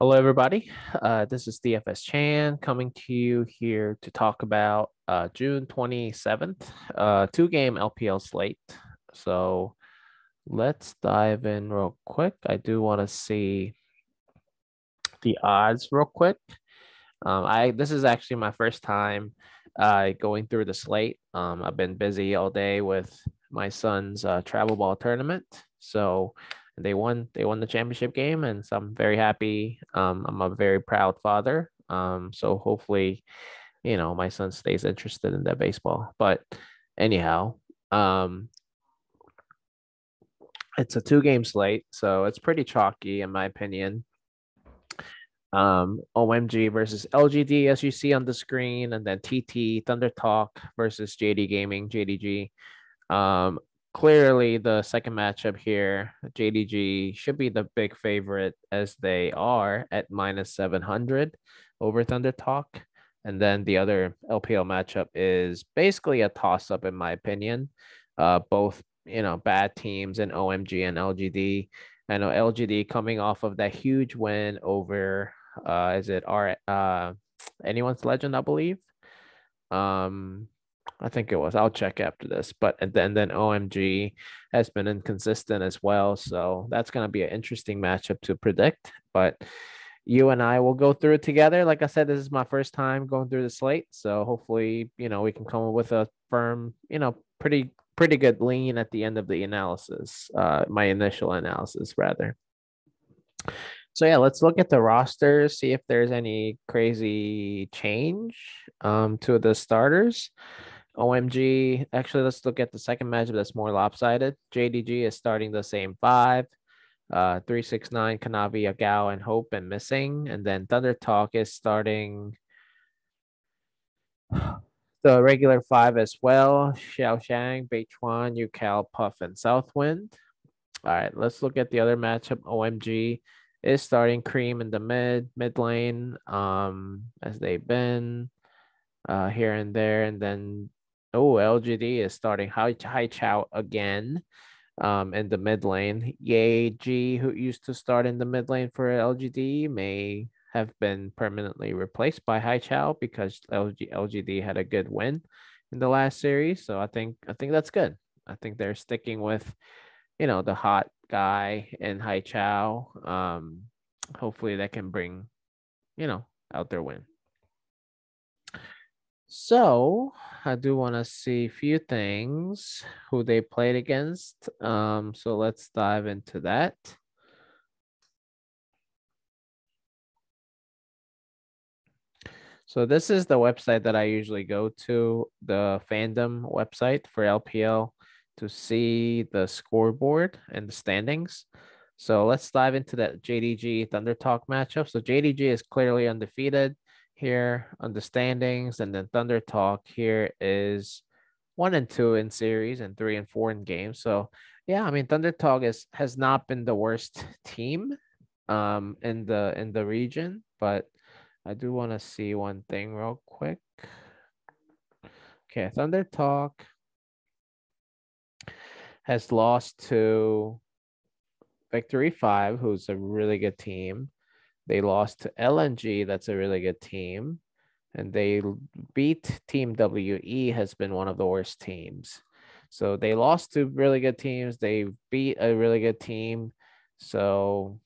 Hello, everybody. Uh, this is DFS Chan coming to you here to talk about uh, June 27th, uh, two game LPL slate. So let's dive in real quick. I do want to see the odds real quick. Um, I this is actually my first time uh, going through the slate. Um, I've been busy all day with my son's uh, travel ball tournament. So they won they won the championship game and so i'm very happy. Um, i'm a very proud father. Um, so hopefully you know my son stays interested in that baseball. But anyhow um, it's a two game slate so it's pretty chalky in my opinion. Um, omg versus lgd as you see on the screen and then tt thunder talk versus jd gaming jdg um, clearly the second matchup here, JDG should be the big favorite as they are at minus 700 over Thunder Talk. And then the other LPL matchup is basically a toss up, in my opinion. Uh, both, you know, bad teams and OMG and LGD. I know LGD coming off of that huge win over, uh, is it our, uh, anyone's legend, I believe. Um, I think it was. I'll check after this. But and then then OMG has been inconsistent as well. So that's gonna be an interesting matchup to predict. But you and I will go through it together. Like I said, this is my first time going through the slate. So hopefully, you know, we can come up with a firm, you know, pretty pretty good lean at the end of the analysis. Uh my initial analysis rather. So yeah, let's look at the rosters, see if there's any crazy change um, to the starters. OMG. Actually, let's look at the second matchup that's more lopsided. JDG is starting the same five. Uh, 369, Kanavi, Yagao, and Hope and missing. And then Thunder Talk is starting the regular five as well. Xiao Shang, Beichuan, Ucal, Puff, and Southwind. All right, let's look at the other matchup. OMG is starting Creme in the mid, mid lane, um, as they've been uh, here and there. And then Oh, LGD is starting High, Haichao again um, in the mid lane. Ye G, who used to start in the mid lane for LGD, may have been permanently replaced by Haichao because LG, LGD had a good win in the last series. So I think I think that's good. I think they're sticking with, you know, the hot guy in Haichao. Um, hopefully that can bring, you know, out their win. So I do want to see a few things who they played against. Um, so let's dive into that. So this is the website that I usually go to, the fandom website for LPL to see the scoreboard and the standings. So let's dive into that JDG Thunder Talk matchup. So JDG is clearly undefeated here understandings, and then Thunder Talk here is one and two in series and three and four in games. So yeah, I mean Thunder Talk is has not been the worst team um in the in the region, but I do want to see one thing real quick. Okay, Thunder Talk has lost to Victory 5, who's a really good team. They lost to LNG. That's a really good team. And they beat Team WE, has been one of the worst teams. So they lost to really good teams. They beat a really good team. So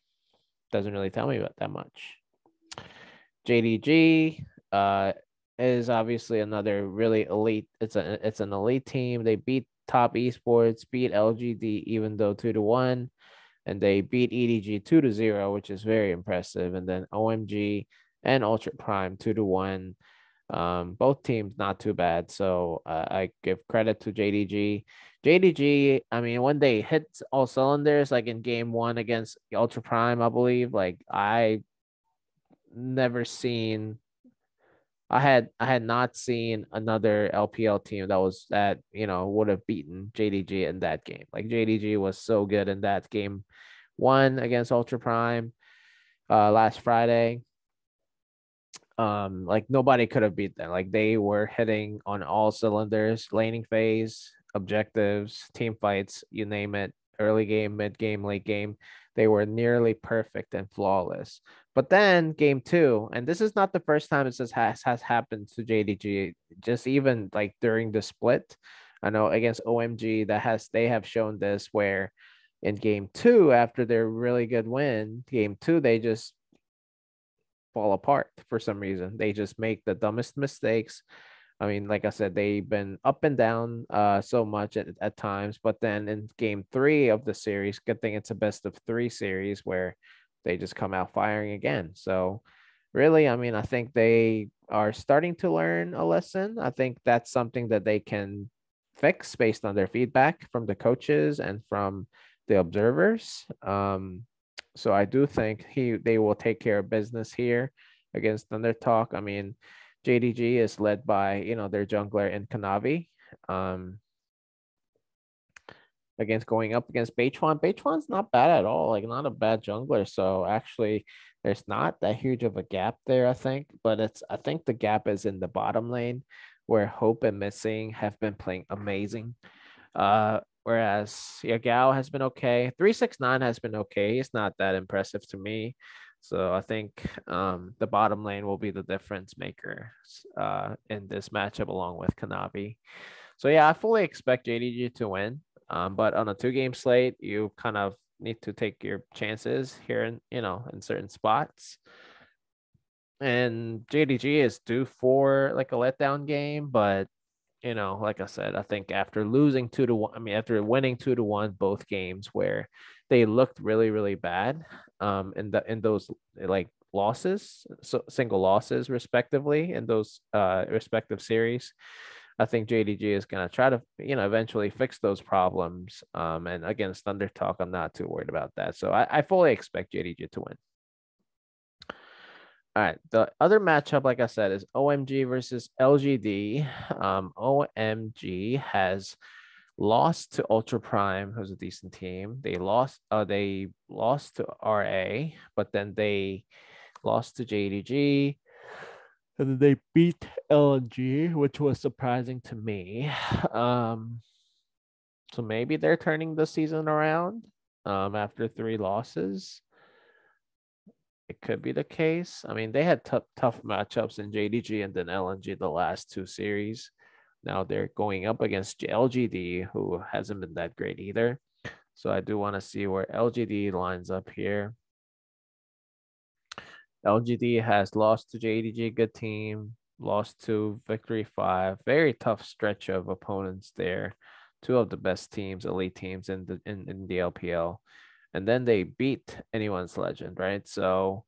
doesn't really tell me about that much. JDG uh, is obviously another really elite. It's a it's an elite team. They beat top esports, beat LGD even though two to one and they beat EDG two to zero, which is very impressive. And then OMG and Ultra Prime two to one. Um, both teams not too bad. So uh, I give credit to JDG. JDG, I mean, when they hit all cylinders, like in game one against Ultra Prime, I believe, like I never seen I had I had not seen another LPL team that was that you know would have beaten JDG in that game. Like JDG was so good in that game, one against Ultra Prime, uh, last Friday. Um, like nobody could have beat them. Like they were hitting on all cylinders, laning phase, objectives, team fights, you name it, early game, mid game, late game. they were nearly perfect and flawless. But then game two, and this is not the first time this has has happened to JDG. Just even like during the split, I know against OMG that has they have shown this where in game two after their really good win, game two they just fall apart for some reason. They just make the dumbest mistakes. I mean, like I said, they've been up and down uh, so much at, at times, but then in game three of the series, good thing it's a best of three series where they just come out firing again. So, really, I mean, I think they are starting to learn a lesson. I think that's something that they can fix based on their feedback from the coaches and from the observers. Um, so I do think he they will take care of business here against Thunder Talk. I mean, JDG is led by you know their jungler in Kanavi. Um, against going up against Beichuan. Beichuan's not bad at all, like not a bad jungler. So actually, there's not that huge of a gap there, I think. But it's I think the gap is in the bottom lane where Hope and Missing have been playing amazing. Uh, whereas Yagao has been okay. 369 has been okay. He's not that impressive to me. So I think um, the bottom lane will be the difference maker uh, in this matchup along with Kanavi. So yeah, I fully expect JDG to win. Um, but on a two game slate, you kind of need to take your chances here in, you know, in certain spots. And JDG is due for like a letdown game, but you know, like I said, I think after losing two to one, I mean, after winning two to one both games where they looked really, really bad, um, in the in those like losses, so single losses respectively in those uh respective series, I think JDG is going to try to, you know, eventually fix those problems. Um, and against Thunder Talk, I'm not too worried about that. So I, I fully expect JDG to win. All right. The other matchup, like I said, is OMG versus LGD. Um, OMG has lost to Ultra Prime, who's a decent team. They lost. Uh, they lost to RA, but then they lost to JDG and then they beat LNG, which was surprising to me. Um, so maybe they're turning the season around um, after three losses. It could be the case. I mean, they had tough tough matchups in JDG and then LNG the last two series. Now they're going up against LGD, who hasn't been that great either. So I do want to see where LGD lines up here. LGD has lost to JDG, good team, lost to Victory 5. Very tough stretch of opponents there. Two of the best teams, elite teams in the in, in the LPL. And then they beat anyone's legend, right? So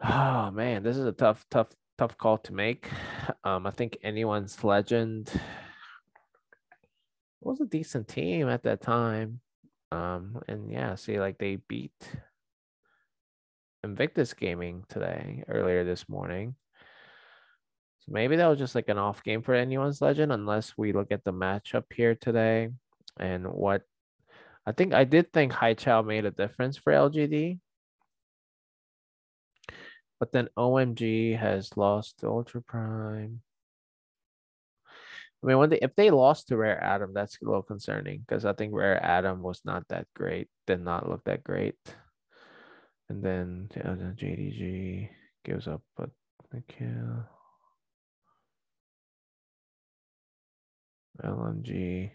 oh man, this is a tough, tough, tough call to make. Um, I think anyone's legend was a decent team at that time. Um, and yeah, see, like they beat Invictus Gaming today, earlier this morning. So maybe that was just like an off game for anyone's legend, unless we look at the matchup here today and what I think I did think Haichao made a difference for LGD. But then OMG has lost to Ultra Prime. I mean, when they if they lost to Rare Atom, that's a little concerning because I think Rare Atom was not that great, did not look that great. And then the other JDG gives up a, a kill. LNG.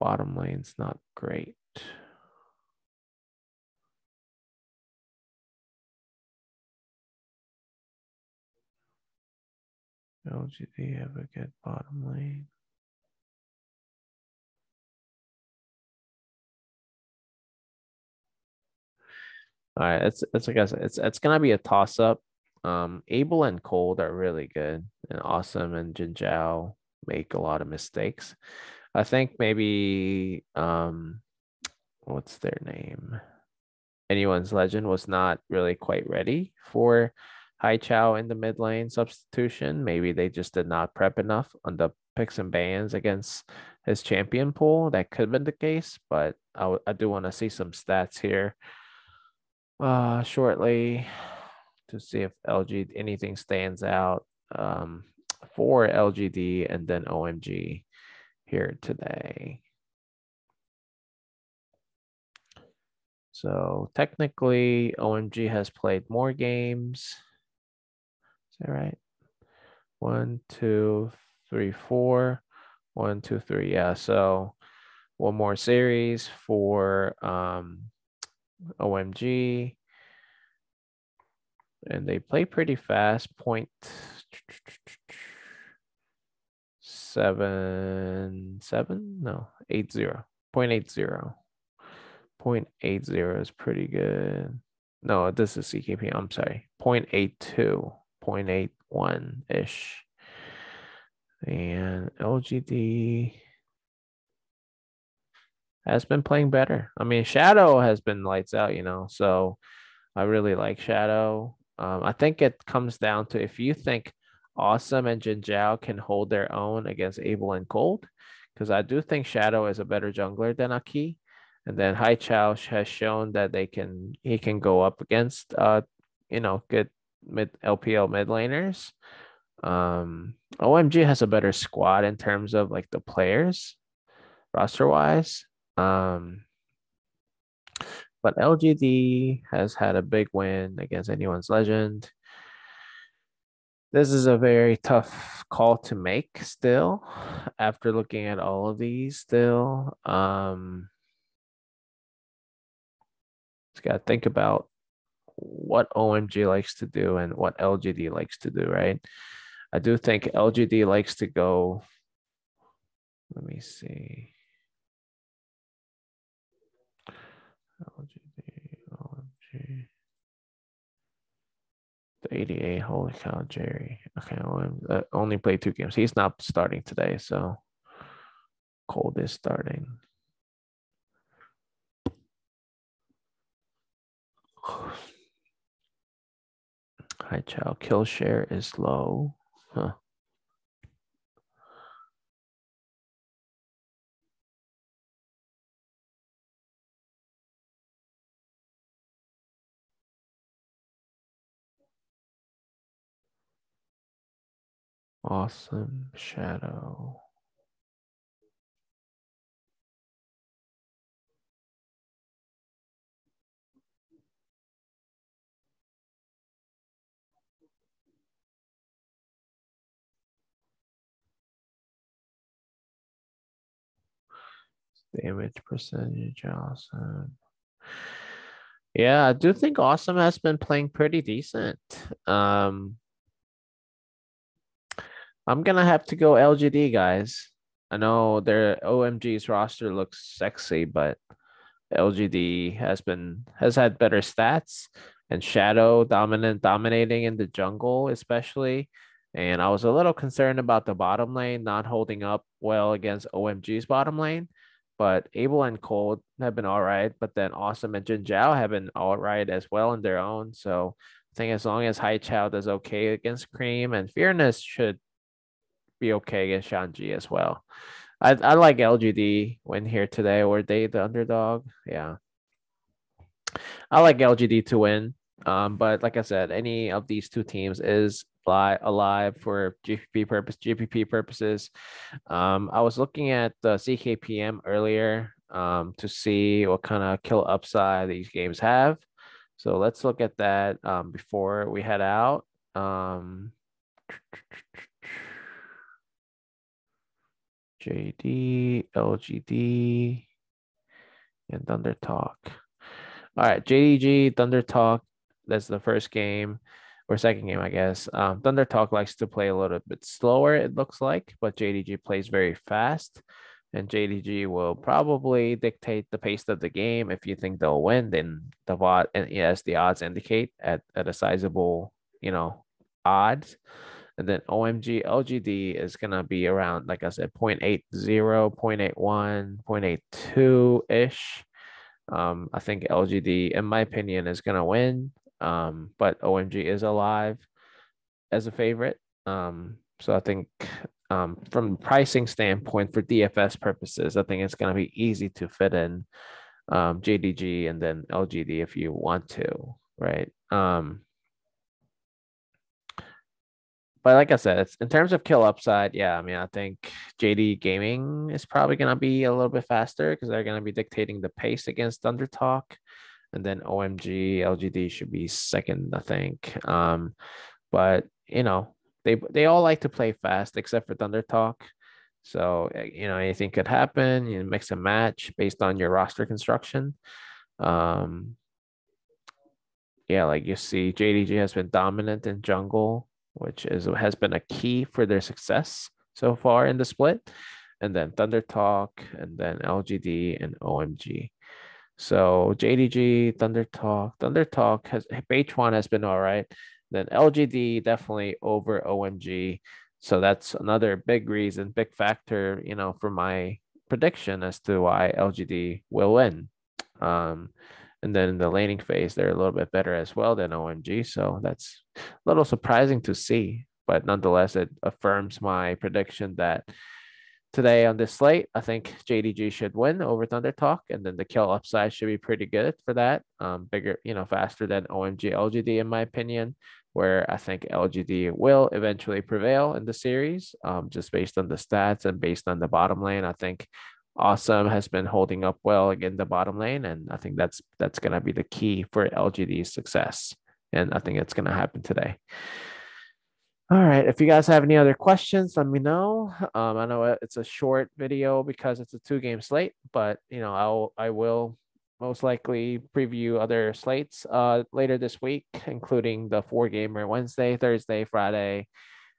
Bottom lane's not great. LGD have a good bottom lane. All right, it's it's like I said, it's it's gonna be a toss up. Um, Able and Cold are really good, and Awesome and Jinjiao make a lot of mistakes. I think maybe um, what's their name? Anyone's Legend was not really quite ready for Haichao in the mid lane substitution. Maybe they just did not prep enough on the picks and bans against his champion pool. That could have been the case, but I, I do want to see some stats here uh, shortly to see if LG anything stands out um, for LGD and then OMG here today. So technically, OMG has played more games. That right? One, two, three, four. One, two, three. Yeah. So one more series for um, OMG. And they play pretty fast. Point seven seven no eight zero point eight zero point eight zero is pretty good no this is ckp i'm sorry point eight two point eight one ish. And lgd has been playing better. I mean shadow has been lights out you know so i really like shadow. Um, i think it comes down to if you think Awesome and Jinjiao can hold their own against Able and Cold, because I do think Shadow is a better jungler than Aki. And then Haichao has shown that they can he can go up against uh you know good mid LPL mid laners. Um OMG has a better squad in terms of like the players roster wise. Um but LGD has had a big win against anyone's legend this is a very tough call to make still after looking at all of these still um just got to think about what omg likes to do and what lgd likes to do right i do think lgd likes to go let me see lgd omg the 88. Holy cow, Jerry. Okay, I uh, only played two games. He's not starting today, so Cold is starting. Haichao. Kill share is low. Huh. Awesome shadow. Damage percentage, awesome. Yeah, I do think Awesome has been playing pretty decent. Um, I'm gonna have to go LGD, guys. I know their OMG's roster looks sexy, but LGD has been has had better stats and Shadow dominant dominating in the jungle, especially. And I was a little concerned about the bottom lane not holding up well against OMG's bottom lane. But Able and Cold have been all right. But then Awesome and Jinjiao have been all right as well in their own. So I think as long as Haichao does okay against Creme and Fearness should be okay against Shanji as well. I, I like LGD win here today. Or they the underdog? Yeah. I like LGD to win. Um, but like I said, any of these two teams is alive for GPP purpose, GPP purposes. Um, I was looking at the CKPM earlier um, to see what kind of kill upside these games have. So let's look at that um, before we head out. Um, JD, LGD, and Thunder Talk. All right, JDG, Thunder Talk. That's the first game or second game, I guess. Um, Thunder Talk likes to play a little bit slower, it looks like, but JDG plays very fast. And JDG will probably dictate the pace of the game. If you think they'll win, then the VOD and yes, the odds indicate at, at a sizable, you know, odds. And then OMG LGD is going to be around, like I said, 0.80, 0.81, 0.82 ish. Um, I think LGD, in my opinion, is going to win. Um, but OMG is alive as a favorite. Um, so I think um, from pricing standpoint for DFS purposes, I think it's going to be easy to fit in um, JDG and then LGD if you want to, right? Um, but like I said, in terms of kill upside, yeah. I mean, I think JD Gaming is probably gonna be a little bit faster because they're gonna be dictating the pace against Thunder Talk. And then OMG, LGD should be second, I think. Um, but you know, they they all like to play fast except for Thunder Talk. So eh, you know, anything could happen. You mix and match based on your roster construction. Um, yeah, like you see, JDG has been dominant in jungle, which is has been a key for their success so far in the split. And then Thunder Talk, and then LGD and OMG. So JDG, Thunder Talk, Thunder Talk has H1 has been all right. Then LGD definitely over OMG. So that's another big reason, big factor, you know, for my prediction as to why LGD will win. Um, and then in the laning phase, they're a little bit better as well than OMG. So that's a little surprising to see. But nonetheless, it affirms my prediction that today on this slate, I think JDG should win over Thunder Talk, and then the kill upside should be pretty good for that. Um, bigger, you know, faster than OMG LGD in my opinion where I think LGD will eventually prevail in the series, um, just based on the stats and based on the bottom lane. I think Awesome has been holding up well again the bottom lane, and I think that's that's gonna be the key for LGD's success. And I think it's gonna happen today. All right. If you guys have any other questions, let me know. Um, I know it's a short video because it's a two game slate, but you know, I'll I will most likely preview other slates uh, later this week, including the four gamer Wednesday, Thursday, Friday,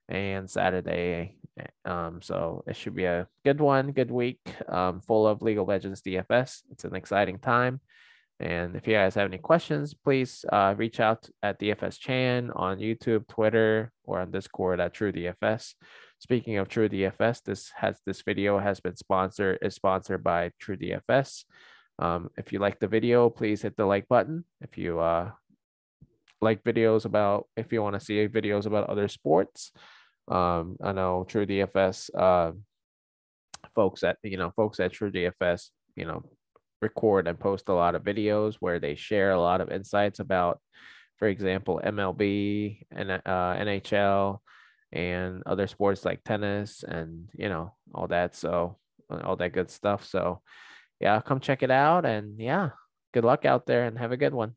and Saturday. Um, so it should be a good one, good week, um, full of League of Legends DFS. It's an exciting time. And if you guys have any questions, please uh, reach out at DFS Chan on YouTube, Twitter, or on Discord at True DFS. Speaking of True DFS, this has this video has been sponsored is sponsored by True DFS. Um, if you like the video, please hit the like button. If you uh, like videos about, if you want to see videos about other sports, um, I know True DFS uh, folks at you know folks at True DFS, you know, record and post a lot of videos where they share a lot of insights about, for example, MLB and uh, NHL and other sports like tennis and you know all that. So all that good stuff. So yeah, come check it out. And yeah, good luck out there and have a good one.